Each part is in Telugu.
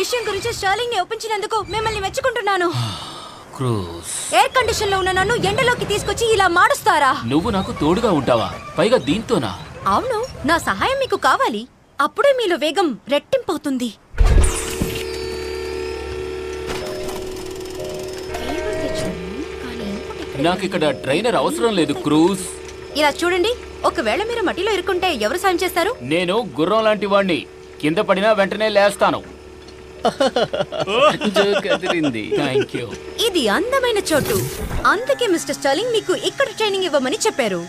విషయం గురించి స్టర్లింగ్ని ఒప్పించినందుకు మిమ్మల్ని మెచ్చుకుంటున్నాను. క్రూస్. ఎయిర్ కండిషన్లో ఉన్న నన్ను ఎండలోకి తీసుకొచ్చి ఇలా మాడుస్తారా? నువ్వు నాకు తోడుగా ఉంటావా? పైగా దీంతోనా? అవును నా సహాయం మీకు కావాలి. అప్పుడే మీలో వేగం రెట్టింపవుతుంది. నాకు ఇక్కడ ట్రైనర్ అవసరం లేదు క్రూజ్ ఇలా చూడండి ఒకవేళ మీరు మట్టిలో ఇరుక్కుంటే ఎవరు సాయం చేస్తారు? నేను గుర్రం లాంటి వాణ్ణి. కింద పడినా వెంటనే లేస్తాను. థ్యాంక్ యూ ఇది అందమైన చోటు. అందుకే మిస్టర్ స్టర్లింగ్ మీకు ఇక్కడ ట్రైనింగ్ ఇవ్వమని చెప్పారు.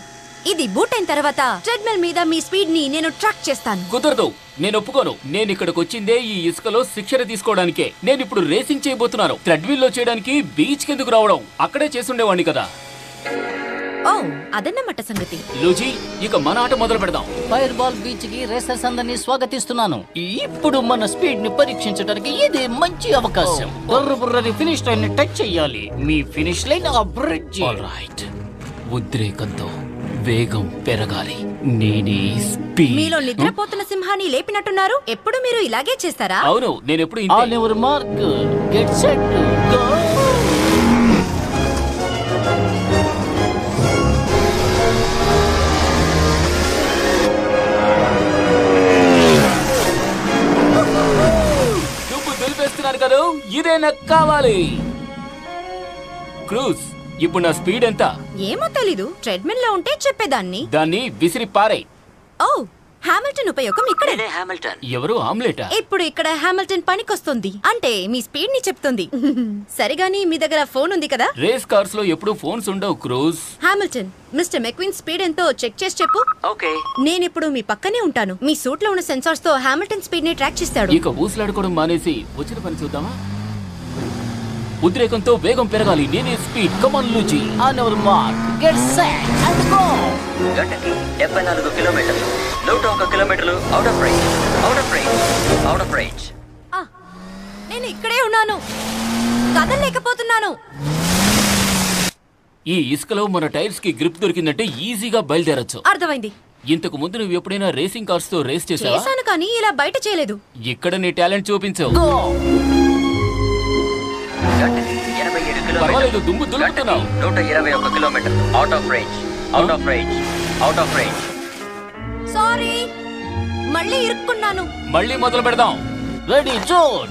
ఇది బూట్ అయిన తర్వాత ట్రెడ్మిల్ మీద మీ స్పీడ్ని నేను ట్రాక్ చేస్తాను. కుదరదు. నేను ఒప్పుకోను. నేను ఇక్కడికి వచ్చిందే ఈ ఇసుకలో శిక్షణ తీసుకోవడానికే. నేను ఇప్పుడు రేసింగ్ చేయబోతున్నాను. థ్రెడ్మిల్లో చేయడానికి బీచ్ కిందకు రావడం? అక్కడే చేసుండేవాడిని కదా. అదన్నమాట సంగతి. లూజీ ఇక మన ఆట మొదలు పెడదాం. ఫైర్ బాల్ బీచ్కి రేసర్స్ అందరినీ స్వాగతిస్తున్నాను. ఇప్పుడు మన స్పీడ్ని పరీక్షించడానికి ఇది మంచి అవకాశం. బుర్ర బుర్రని ఫినిష్ లైన్ని టచ్ చేయాలి. మీ ఫినిష్ లైన్ ఆ బ్రిడ్జ్. రైట్ ఉద్రేకంతో వేగం పెరగాలి. నేనే స్పీడ్. మీలో నిద్రపోతున్న సింహాన్ని లేపినట్టున్నారు. ఎప్పుడు మీరు ఇలాగే చేస్తారా? అవును నేను ఎప్పుడు ఇంతే. On your mark get set go. ఇదే నాకు కావాలి. క్రూజ్ ఇప్పుడు నా స్పీడ్ ఎంత? ఏమో తెలీదు. ట్రెడ్మిల్లో ఉంటే చెప్పేదాన్ని. దాన్ని విసిరి పారే. ఓ హామిల్టన్ ఉపయోగం ఇక్కడే. ఎవరు? ఆమ్లెటా? ఇప్పుడు ఇక్కడ హామిల్టన్ పనికొస్తుంది. అంటే మీ స్పీడ్ని చెప్తుంది. సరిగాని మీ దగ్గర ఫోన్ ఉంది కదా? రేస్ కార్స్లో ఎప్పుడు ఫోన్స్ ఉండవు Cruz. Hamilton mister McQueen speed ఎంతో చెక్ చేసి చెప్పు. ఓకే. నేను ఇప్పుడు మీ పక్కనే ఉంటాను. మీ సూట్లో ఉన్న సెన్సార్స్తో హామిల్టన్ స్పీడ్ని ట్రాక్ చేస్తాడు. ఇక ఊసలాడుకోవడం మానేసి వచ్చిన పని చూద్దామా? ఉద్రేకంతో వేగం పెరగాలి. నేనే speed. Come on లూజీ on your mark get set and go గంటకి డెబ్బై నాలుగు కిలోమీటర్లు. నూట ఒక కిలోమీటర్లు. Out of range out of range out of range ఆ, నేను ఇక్కడే ఉన్నాను. కదలలేకపోతున్నాను ఈ ఇసుకలో మన టైర్స్కి గ్రిప్ దొరికిందంటే ఈజీగా బయలుదేరొచ్చు. అర్థమైంది. ఇంతకు ముందు నువ్వు ఎప్పుడైనా రేసింగ్ కార్స్తో రేస్ చేసావా? చేశాను కానీ ఇలా బయట చేయలేదు. ఇక్కడ నీ టాలెంట్ చూపించు. గంటకి కిలోమీటర్లు దుమ్ము దులుపుతున్నావు. నూట ఇరవై ఒక్క kilometre. Out of range out of range out of range sorry మళ్ళీ ఇరుక్కున్నాను. మళ్ళీ మొదలు పెడదాం. Ready zone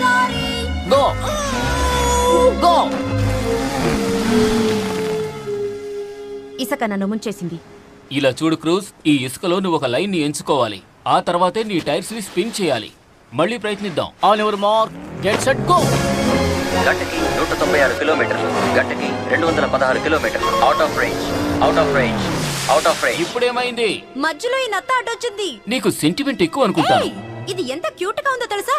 sorry go go ఇసక నన్ను ముంచేసింది. ఇలా చూడు క్రూజ్ ఈ ఇసుకలో నువ్వు ఒక లైన్ని ఎంచుకోవాలి. ఆ తర్వాతే నీ టైర్స్ని స్పిన్ చేయాలి. మళ్ళీ ప్రయత్నిద్దాం. On your mark get set go గంటకి నూట తొంభై ఆరు కిలోమీటర్లు గంటకి రెండు వందల పదహారు కిలోమీటర్లు. Out of range out of range out of range ఇప్పుడేమైంది? మధ్యలో ఈ నత్త అడ్డొచ్చింది నీకు సెంటిమెంట్ ఎక్కువ అనుకుంటాను. ఇది ఎంత క్యూట్గా ఉందో తెలుసా?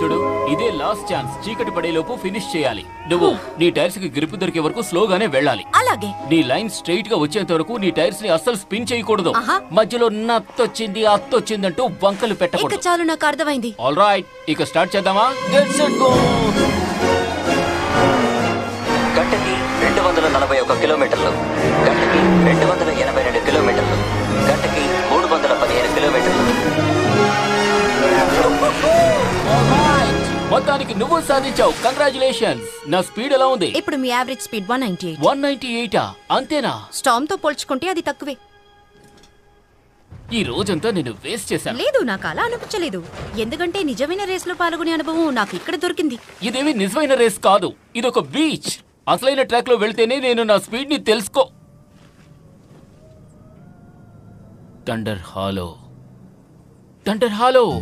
చూడు ఇదే లాస్ట్ ఛాన్స్ చీకటి పడేలోపు ఫినిష్ చేయాలి. నువ్వు నీ టైర్స్కి గ్రిప్ దొరికే వరకు స్లోగానే వెళ్ళాలి. అలాగే. నీ లైన్ స్ట్రైట్గా వచ్చేంత వరకు నీ టైర్స్ని అస్సలు స్పిన్ చేయకూడదు. ఆహా. మధ్యలో నత్తొచ్చింది అత్తొచ్చిందంటూ వంకలు ఇక పెట్టకూడదు చాలు నాకు అర్థమైంది. ఆల్ రైట్ ఇక స్టార్ట్ చేద్దామా? గెట్ సెట్ గో గంటకి రెండు వందల నలభై ఒక కిలోమీటర్లు. మొత్తానికి నువ్వు సాధించావు. కంగ్రాచులేషన్స్ నా స్పీడ్ ఎలా ఉంది? ఇప్పుడు మీ average speed one ninety eight. One ninety ఎయిటా? అంతేనా? స్టామ్తో పోల్చుకుంటే అది తక్కువే. ఈ రోజంతా నేను వేస్ట్ చేశాను. లేదు నాకు అలా అనిపించలేదు. ఎందుకంటే నిజమైన రేస్లో పాల్గొనే అనుభవం నాకు ఇక్కడ దొరికింది. ఇదేమి నిజమైన రేస్ కాదు. ఇదొక బీచ్. అసలైన ట్రాక్లో వెళ్తేనే నేను నా స్పీడ్ని తెలుసుకో. Thunder hollow. Thunder hollow.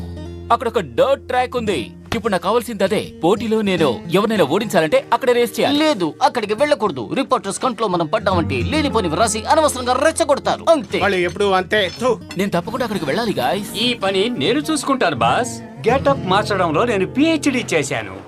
అక్కడ ఒక డర్ట్ ట్రాక్ ఉంది. ఇప్పుడు నాకు కావాల్సింది అదే పోటీలో నేను ఎవరినైనా ఓడించాలంటే అక్కడ రేస్ చేయాలి. లేదు అక్కడికి వెళ్ళకూడదు. రిపోర్టర్స్ కంట్లో మనం పడ్డామంటే లేనిపోని రాసి అనవసరంగా రెచ్చగొడతారు. అంతే. వాళ్ళు ఎప్పుడు అంతే. థు. నేను తప్పకుండా అక్కడికి వెళ్ళాలి గాయస్ ఈ పని నేను చూసుకుంటాను బాస్. గెటప్ మార్చడంలో నేను పిహెచ్డి చేశాను.